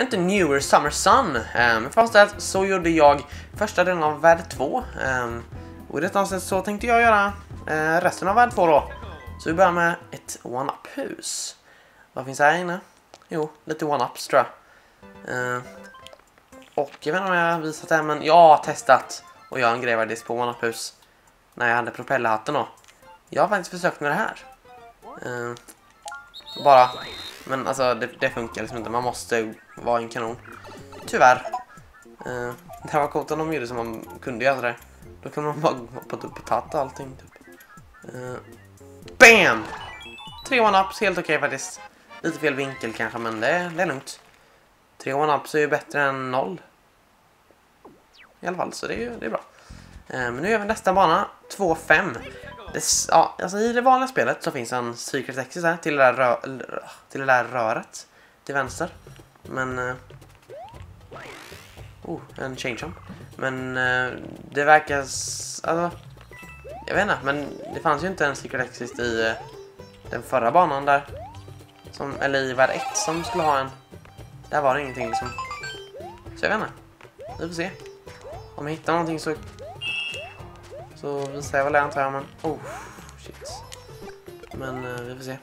inte Newer Summer Sun. Ehm, um, först så gjorde jag första delen av värld 2. Um, ehm, och i detta avsnitt så tänkte jag göra uh, resten av värld 2 då. Så vi börjar med ett one-up-hus. Vad finns här inne? Jo, lite one-ups tror jag. Uh, och jag vet inte om jag har visat det men jag har testat att göra en grej på one-up-hus. När jag hade propellerhatten då. Jag har faktiskt försökt med det här. Uh, bara men alltså det, det, funkar liksom inte. Man måste vara en kanon. Tyvärr. Uh, det var coolt om de gjorde som man kunde göra det. Då kan man bara hoppa upp typ och tagit allting. Typ. Uh, BAM! Tre one-ups, helt okej okay, faktiskt. Lite fel vinkel kanske, men det, det är lugnt. Tre one-ups är ju bättre än noll. I alla fall, så det är, det är bra. Uh, men nu gör vi nästa bana. 2-5. Det, ja, alltså I det vanliga spelet så finns en secret exit här till det där, rö till det där röret till vänster. Men... Uh, oh, en change on. Men uh, det verkar... Alltså, jag vet inte, men det fanns ju inte en secret exit i uh, den förra banan där. Som, eller i värld 1 som skulle ha en. Där var det ingenting liksom. Så jag vet inte. Vi får se. Om jag hittar någonting så så visar jag väl det antar jag, men... Oh, shit. Men uh, vi får se.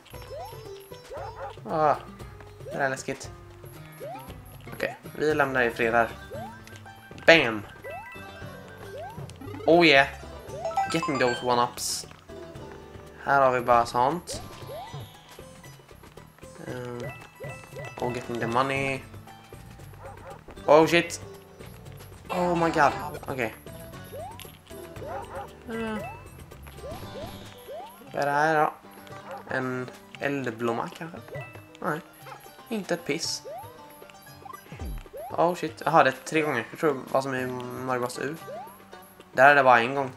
Ah, det där är läskigt. Okej, okay, vi lämnar i fred här. Bam! Oh yeah! Getting those one-ups. Här har vi bara sånt. Uh, oh, getting the money. Oh shit! Oh my god. Okej. Okay. Vad är det här då? En eldblomma kanske? Nej, inte ett piss. Oh shit, jaha det är tre gånger. Jag tror vad som är Mario Bros U. Där är det bara en gång.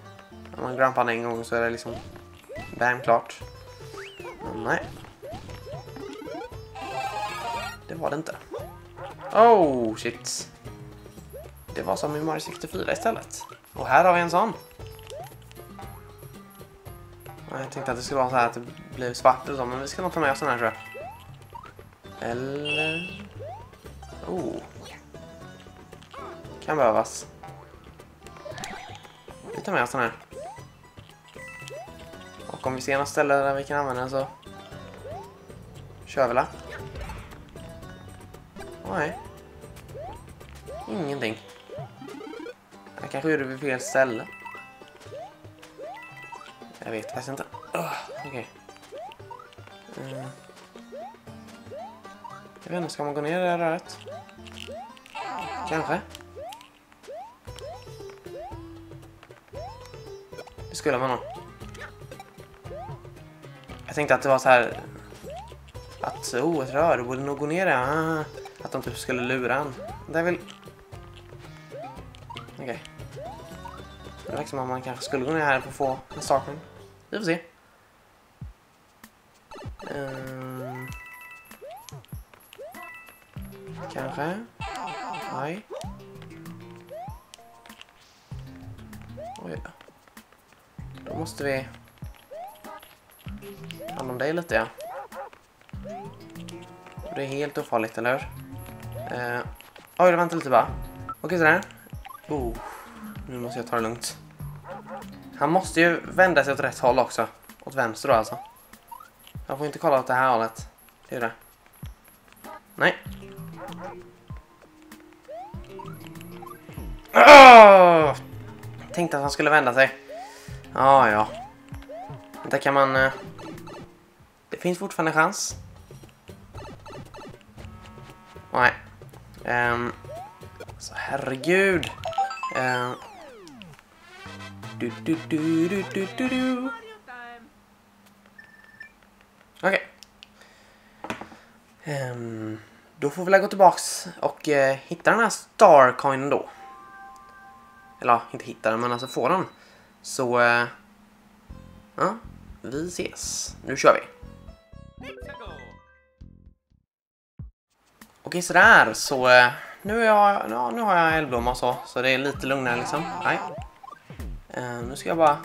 Om man grampar en gång så är det liksom bam klart. Men nej. Det var det inte. Oh shit. Det var som i Mario 64 istället. Och här har vi en sån. Jag tänkte att det skulle vara så här att det blir svart och så, men vi ska nog ta med oss den här tror jag. Eller... Oh. Kan behövas. Vi tar med oss den här. Och om vi ser något ställe där vi kan använda den så... Kör vi la. Nej. Ingenting. Jag kanske gjorde vi fel ställe. Jag vet faktiskt inte. Oh, Okej. Okay. Mm. Jag vet inte, ska man gå ner i det här röret? Kanske. Det skulle man nog. Jag tänkte att det var så här... Att, oh, ett rör, du borde nog gå ner i Ah, att de typ skulle lura en. Det är väl... Det verkar som att man kanske skulle gå ner här för att få en startning. Vi får se. Um, kanske. Nej. Oj. Då måste vi hand om dig lite, ja. Det är helt ofarligt, eller hur? Uh, oj, vänta lite bara. Okej, sådär. Oh, nu måste jag ta det lugnt. Han måste ju vända sig åt rätt håll också. Åt vänster då alltså. Jag får inte kolla åt det här hållet. Det är det. Nej. Oh! Tänkte att han skulle vända sig. Ah, ja, ja. Där kan man... Eh... Det finns fortfarande chans. Nej. Um... Så herregud. Uh... Du, du, du, du, du, du, du. Okej. Okay. Um, då får vi väl gå tillbaks och uh, hitta den här Starcoinen då. Eller inte hitta den, men alltså få den. Så... Uh, ja, vi ses. Nu kör vi. Okej, sådär. Så uh, nu, är jag, ja, nu har jag eldblomma och så, så det är lite lugnare liksom. Nej. Uh, nu ska jag bara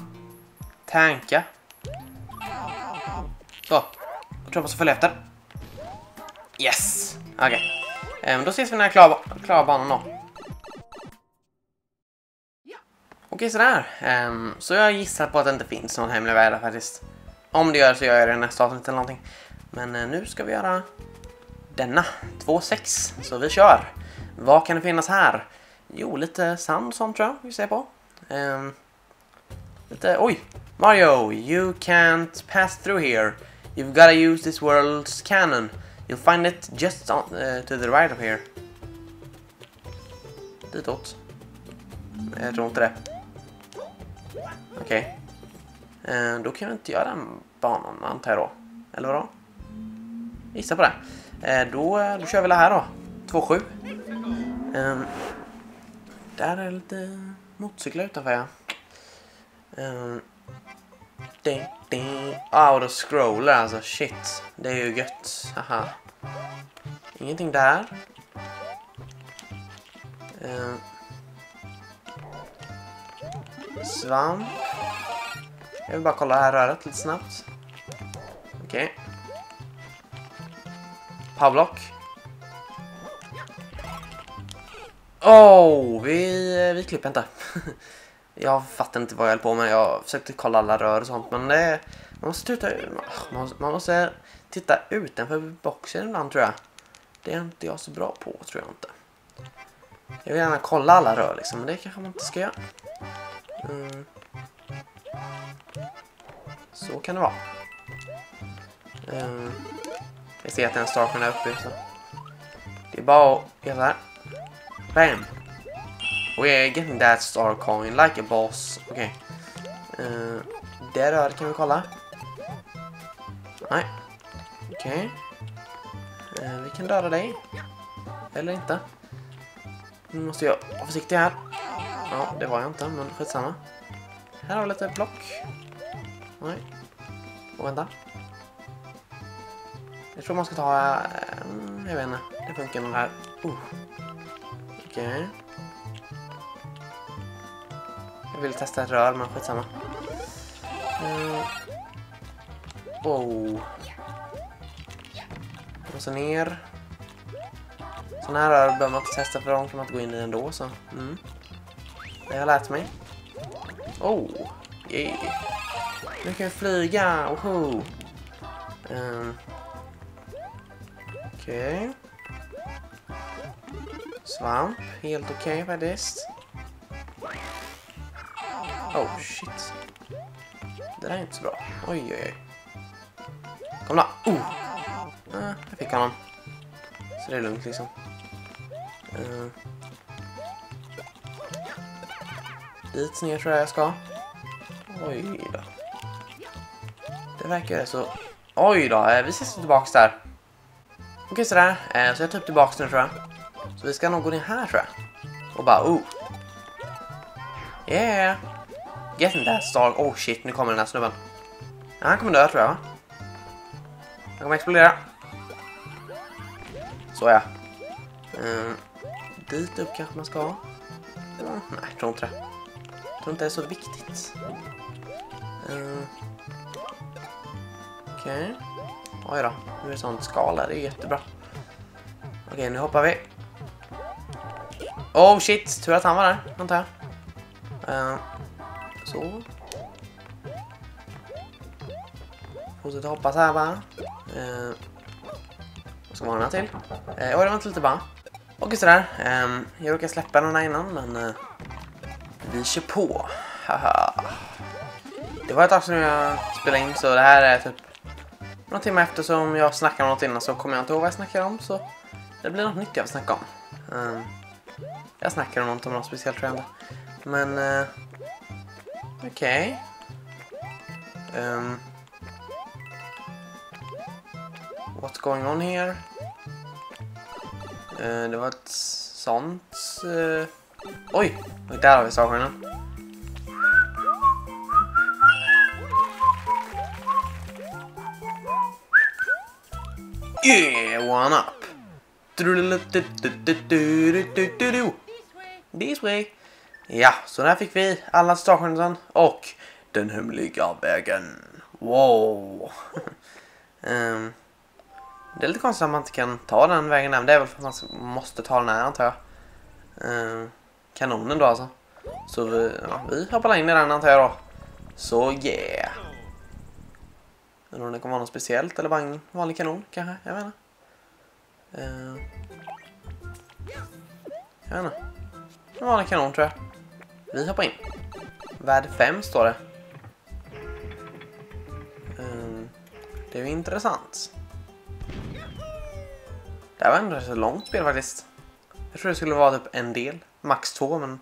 tanka. Så. Jag tror jag måste följa efter. Yes! Okej. Okay. Um, då ses vi när jag klarar, klarar banan då. Okej, sådär. Um, så jag gissar på att det inte finns någon hemlig värld faktiskt. Om det gör så gör jag det i nästa avsnitt eller någonting. Men uh, nu ska vi göra denna. 2-6. Så vi kör. Vad kan det finnas här? Jo, lite sand och sånt tror jag vi ser på. Um, lite, oj! Mario, you can't pass through here. You've gotta use this world's cannon. You'll find it just on, uh, to the right of here. Ditåt. Jag tror inte det. Okej. Okay. Uh, då kan vi inte göra den banan antar jag då. Eller vadå? Gissa på det. Uh, då, eh, då kör vi det här då. 2-7. Um, ehm, där är lite motorcyklar utanför ja. Um, ding, ding. Ah, och då scrollar alltså. Shit. Det är ju gött. Haha. Ingenting där. Um, svamp. Jag vill bara kolla det här röret lite snabbt. Okej. Okay. Powerblock. Oh, vi, vi klipper inte. jag fattar inte vad jag höll på med. Jag försökte kolla alla rör och sånt. Men det, man, måste titta, man, man måste titta utanför boxen ibland tror jag. Det är inte jag så bra på tror jag inte. Jag vill gärna kolla alla rör liksom. Men det kanske man inte ska göra. Mm. Så kan det vara. Mm. Jag ser att den starten är uppe. Så. Det är bara att göra så här. Bam! We're getting that star coin like a boss. Okej. Okay. Uh, det röret kan vi kolla. Nej. Okej. Okay. Uh, vi kan döda dig. Eller inte. Nu måste jag vara försiktig här. Ja, det var jag inte, men skitsamma. Här har vi lite block. Nej. Och vänta. Jag tror man ska ta... Uh, jag vet inte. Det funkar nog här. Uh. Okej. Okay. Jag vill testa ett rör, men skitsamma. Mm. Oh. Och så ner. Sådana här rör behöver man inte testa för de kan man inte gå in i ändå. Så. Mm. Det har jag lärt mig. Oh, yeah. Nu kan vi flyga. Woho. Um. Okej. Okay. Svamp, helt okej okay, faktiskt. Oh shit. Det där är inte så bra. Oj oj oj. Kom då! Oh! Ah, jag fick honom. Så det är lugnt liksom. Uh. Dit ner tror jag jag ska. Oj då. Det verkar så... Oj då, eh, vi ses tillbaks där. Okej okay, sådär, eh, så jag tar typ tillbaks nu tror jag. Så vi ska nog gå in här tror jag. Och bara, oh. Yeah. Getting that star. Oh shit, nu kommer den här snubben. Ja, han kommer dö tror jag va? Han kommer explodera. Så ja. Mm. Dit upp kanske man ska. Mm, nej, jag tror inte det. Jag tror inte det är så viktigt. Mm. Okej. Okay. Oj då, nu är det sånt skal. Det är jättebra. Okej, okay, nu hoppar vi. Oh shit, tur att han var där, antar jag. Uh, så. Fortsätter hoppas här bara. Eh, vad ska man ha till? Eh, oj, det var inte lite bara. Och sådär. Eh, jag råkade släppa den här innan, men eh, vi kör på. Haha. Det var ett tag sedan jag spelade in, så det här är typ någon timme efter som jag snackade om något innan så kommer jag inte ihåg vad jag snackar om, så det blir något nytt jag vill snacka om. Um, jag snackar om något om något speciellt tror jag inte. Men... Uh, Okay. Um, what's going on here? Uh, det var ett sånt... Uh, oj! Där har vi sakerna. Yeah, one up! This way. Ja, så där fick vi alla starchansen och den hemliga vägen. Wow. um, Det är lite konstigt att man inte kan ta den vägen där, men det är väl för att man måste ta den här antar jag. Eh, kanonen då alltså. Så vi, ja, vi hoppar in i den antar jag då. Så yeah. Undrar om det kommer vara något speciellt eller bara en vanlig kanon kanske? Jag menar. Ehm, uh, jag vet inte. En vanlig kanon tror jag. Vi hoppar in. Värd 5 står det. Ehm, det är ju intressant. Det här var ändå ett långt spel faktiskt. Jag tror det skulle vara typ en del. Max två men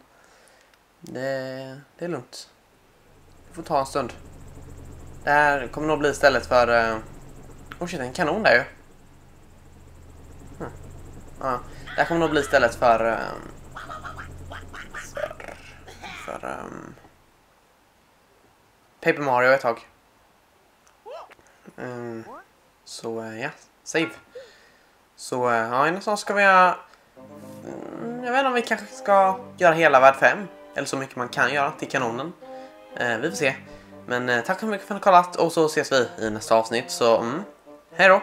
det, det är lugnt. Det får ta en stund. Det här kommer nog bli istället för... Åh Oh shit, en kanon där ju. Hm. Ja, det här kommer nog bli istället för... Um... För... um... Paper Mario ett tag. Um... Så uh, ja, save. Så uh, ja, nästan ska vi... Uh... Jag vet inte om vi kanske ska göra hela värld 5. Eller så mycket man kan göra till kanonen. Uh, vi får se. Men tack så mycket för att ni har kollat och så ses vi i nästa avsnitt. Så mm, hej då!